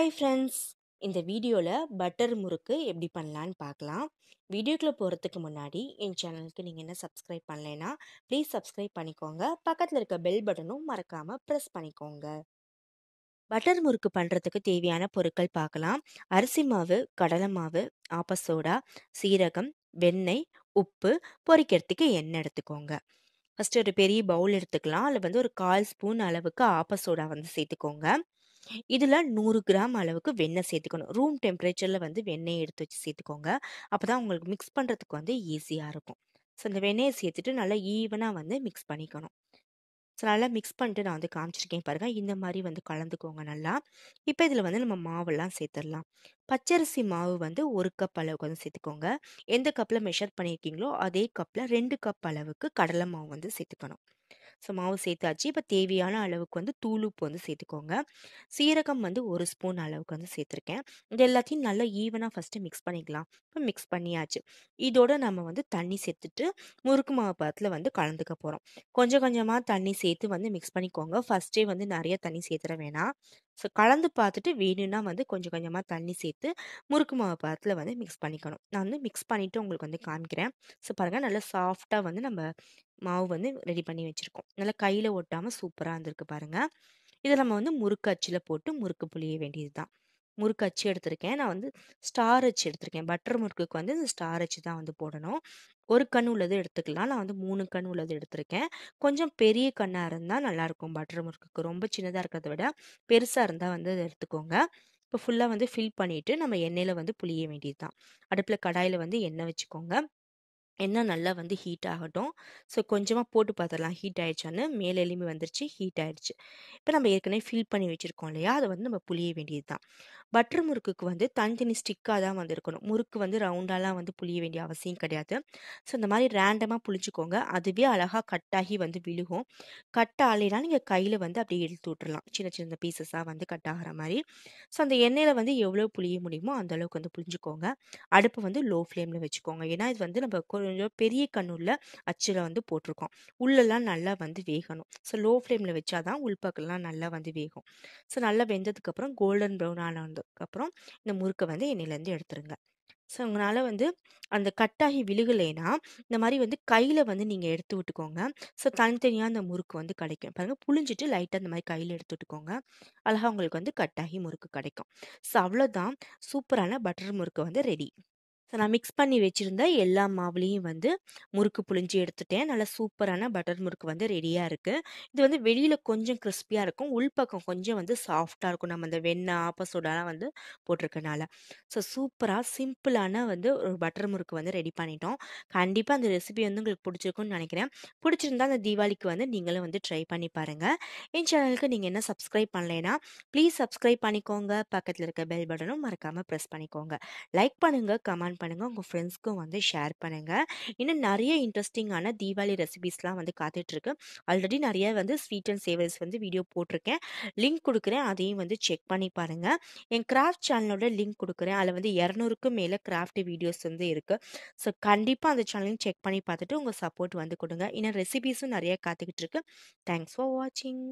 Hi friends இந்த வீடியோவில் butter முறுக்கு எப்படி பண்ணலான்னு பார்க்கலாம் வீடியோக்குள்ளே போகிறதுக்கு முன்னாடி என் சேனலுக்கு நீங்கள் என்ன சப்ஸ்கிரைப் பண்ணலைன்னா ப்ளீஸ் சப்ஸ்கிரைப் பண்ணிக்கோங்க. பக்கத்தில் இருக்க பெல் பட்டனும் மறக்காமல் ப்ரெஸ் பண்ணிக்கோங்க. பட்டர் முறுக்கு பண்ணுறதுக்கு தேவையான பொருட்கள் பார்க்கலாம் அரிசி மாவு கடலை மாவு ஆப்பசோடா சீரகம் வெண்ணெய் உப்பு பொரிக்கிறதுக்கு எண்ணெய் எடுத்துக்கோங்க. ஃபஸ்ட்டு ஒரு பெரிய பவுல் எடுத்துக்கலாம். அதில் வந்து ஒரு கால் ஸ்பூன் அளவுக்கு ஆப்பசோடா வந்து சேர்த்துக்கோங்க. இதில் நூறு கிராம் அளவுக்கு வெண்ணெய் சேர்த்துக்கணும். ரூம் டெம்பரேச்சரில் வந்து வெண்ணெய் எடுத்து வச்சு சேர்த்துக்கோங்க. அப்போ தான் உங்களுக்கு மிக்ஸ் பண்ணுறதுக்கு வந்து ஈஸியாக இருக்கும். ஸோ அந்த வெண்ணெயை சேர்த்துட்டு நல்லா ஈவனாக வந்து மிக்ஸ் பண்ணிக்கணும். ஸோ நல்லா மிக்ஸ் பண்ணிட்டு நான் வந்து காமிச்சிருக்கேன் பாருங்கள் இந்த மாதிரி வந்து கலந்துக்கோங்க நல்லா. இப்போ இதில் வந்து நம்ம மாவெல்லாம் சேர்த்துடலாம். பச்சரிசி மாவு வந்து ஒரு கப் அளவுக்கு வந்து சேர்த்துக்கோங்க. எந்த கப்பில் மெஷர் பண்ணியிருக்கீங்களோ அதே கப்பில் ரெண்டு கப் அளவுக்கு கடலை மாவு வந்து சேர்த்துக்கணும். ஸோ மாவு சேர்த்தாச்சு. இப்போ தேவையான அளவுக்கு வந்து தூள் உப்பு வந்து சேர்த்துக்கோங்க. சீரகம் வந்து ஒரு ஸ்பூன் அளவுக்கு வந்து சேர்த்துருக்கேன். இது எல்லாத்தையும் நல்லா ஈவனாக ஃபஸ்ட்டு மிக்ஸ் பண்ணிக்கலாம். இப்போ மிக்ஸ் பண்ணியாச்சு. இதோட நம்ம வந்து தண்ணி சேர்த்துட்டு முறுக்கு மாவு பதத்தில் வந்து கலந்துக்க போகிறோம் கொஞ்சம் கொஞ்சமாக தண்ணி சேர்த்து வந்து மிக்ஸ் பண்ணிக்கோங்க. ஃபஸ்ட்டே வந்து நிறைய தண்ணி சேர்த்துற வேணாம். ஸோ கலந்து பார்த்துட்டு வேணும்னா வந்து கொஞ்சம் கொஞ்சமாக தண்ணி சேர்த்து முறுக்கு மாவு பதத்தில் வந்து மிக்ஸ் பண்ணிக்கணும். நான் வந்து மிக்ஸ் பண்ணிவிட்டு உங்களுக்கு வந்து காமிக்கிறேன். ஸோ பாருங்கள் நல்லா சாஃப்டாக வந்து நம்ம மாவு வந்து ரெடி பண்ணி வச்சுருக்கோம். நல்லா கையில் ஒட்டாமல் சூப்பராக இருந்திருக்கு பாருங்கள் இதை நம்ம வந்து முறுக்கு அச்சில் போட்டு முறுக்கு புளிய வேண்டியது தான் முறுக்கு அச்சு எடுத்திருக்கேன். நான் வந்து ஸ்டார் அச்சு எடுத்திருக்கேன். பட்டர் முறுக்குக்கு வந்து இந்த ஸ்டார் அச்சு தான் வந்து போடணும். ஒரு கண் உள்ளது எடுத்துக்கலாம். நான் வந்து மூணு கண் உள்ளது எடுத்திருக்கேன். கொஞ்சம் பெரிய கண்ணாக இருந்தால் நல்லாயிருக்கும். பட்டர் முறுக்குக்கு ரொம்ப சின்னதாக இருக்கிறத விட பெருசாக இருந்தால் வந்து அதை எடுத்துக்கோங்க. இப்போ ஃபுல்லாக வந்து ஃபில் பண்ணிவிட்டு நம்ம எண்ணெயில் வந்து புளிய வேண்டியது தான் அடுப்பில் கடாயில் வந்து எண்ணெய் வச்சுக்கோங்க. எண்ணெய் நல்லா வந்து ஹீட் ஆகட்டும். ஸோ கொஞ்சமாக போட்டு பார்த்துடலாம் ஹீட் ஆகிடுச்சான்னு மேலே எலும்பி வந்துருச்சு ஹீட் ஆகிடுச்சு இப்போ நம்ம ஏற்கனவே ஃபில் பண்ணி வச்சுருக்கோம் இல்லையா? அதை வந்து நம்ம புளிய வேண்டியது தான் பட்டர் முறுக்குக்கு வந்து தனித்தனி ஸ்டிக்காக தான் வந்து இருக்கணும் முறுக்கு வந்து ரவுண்டாலாம் வந்து புளிய வேண்டிய அவசியம் கிடையாது. ஸோ இந்த மாதிரி ரேண்டமாக புளிச்சுக்கோங்க. அதுவே அழகாக கட்டாகி வந்து விழுகும். கட் ஆலைனா நீங்கள் கையில் வந்து அப்படியே எடுத்து விட்டுறலாம். சின்ன சின்ன பீசஸாக வந்து கட் ஆகிற மாதிரி. ஸோ அந்த எண்ணெயில் வந்து எவ்வளோ புளிய முடியுமோ அந்தளவுக்கு வந்து புளிஞ்சுக்கோங்க. அடுப்பு வந்து லோ ஃப்ளேமில் வச்சுக்கோங்க. ஏன்னா இது வந்து நம்ம கொஞ்சம் பெரிய கண்ணுள்ள அச்சில் வந்து போட்டிருக்கோம். உள்ளெல்லாம் நல்லா வந்து வேகணும். ஸோ லோ ஃப்ளேமில் வச்சா தான் உள்பக்கெல்லாம் நல்லா வந்து வேகும். ஸோ நல்லா வெந்ததுக்கப்புறம் கோல்டன் ப்ரௌன் ஆனதுக்கப்புறம் இந்த முறுக்கை வந்து எண்ணெயிலேருந்து எடுத்துருங்க. ஸோ உங்களால் வந்து அந்த கட்டாகி விழுகலைன்னா இந்த மாதிரி வந்து கையில் வந்து நீங்கள் எடுத்து விட்டுக்கோங்க. ஸோ தனித்தனியாக அந்த முறுக்கு வந்து கிடைக்கும். பாருங்கள் புளிஞ்சிட்டு லைட்டாக அந்த மாதிரி கையில் எடுத்து விட்டுக்கோங்க. அழகாக உங்களுக்கு வந்து கட்டாகி முறுக்கு கிடைக்கும். ஸோ அவ்வளோதான் சூப்பரான பட்டர் முறுக்கு வந்து ரெடி ஸோ நான் மிக்ஸ் பண்ணி வச்சுருந்த எல்லா மாவுலேயும் வந்து முறுக்கு புழிஞ்சு எடுத்துட்டேன். நல்லா சூப்பரான பட்டர் முறுக்கு வந்து ரெடியாக இருக்குது இது வந்து வெளியில் கொஞ்சம் கிறிஸ்பியாக இருக்கும். உள்பக்கம் கொஞ்சம் வந்து சாஃப்டாக இருக்கும். நம்ம அந்த வெண்ணெய் ஆப்பசோடாலாம் வந்து போட்டிருக்கனால. ஸோ சூப்பராக சிம்பிளான வந்து ஒரு பட்டர் முறுக்கு வந்து ரெடி பண்ணிட்டோம். கண்டிப்பாக அந்த ரெசிபி வந்து உங்களுக்கு பிடிச்சிருக்குன்னு நினைக்கிறேன். பிடிச்சிருந்தா அந்த தீபாவளிக்கு வந்து நீங்களும் வந்து ட்ரை பண்ணி பாருங்கள் என் சேனலுக்கு நீங்கள் என்ன சப்ஸ்கிரைப் பண்ணலைன்னா ப்ளீஸ் சப்ஸ்கிரைப் பண்ணிக்கோங்க. பக்கத்தில் இருக்க பெல் பட்டனும் மறக்காமல் ப்ரெஸ் பண்ணிக்கோங்க. லைக் பண்ணுங்கள் கமெண்ட் பண்ணுங்கள் உங்கள் ஃப்ரெண்ட்ஸ்க்கும் வந்து ஷேர் பண்ணுங்கள் இன்னும் நிறைய இன்ட்ரெஸ்டிங்கான தீபாவளி ரெசிபிஸ்லாம் வந்து காத்துட்ருக்கு. ஆல்ரெடி நிறைய வந்து ஸ்வீட் அண்ட் சேவர்ஸ் வந்து வீடியோ போட்டிருக்கேன் லிங்க் கொடுக்குறேன். அதையும் வந்து செக் பண்ணி பாருங்கள் என் கிராஃப்ட் சேனலோட லிங்க் கொடுக்குறேன். அதில் வந்து இரநூறுக்கும் மேலே கிராஃப்ட் வீடியோஸ் வந்து இருக்குது ஸோ கண்டிப்பாக அந்த சேனலையும் செக் பண்ணி பார்த்துட்டு உங்கள் சப்போர்ட் வந்து கொடுங்க. இன்னும் ரெசிபிஸும் நிறைய காத்துக்கிட்டு இருக்கு தேங்க்ஸ் ஃபார் வாட்சிங்.